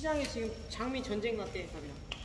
시장에 지금 장미 전쟁 같대 가비야.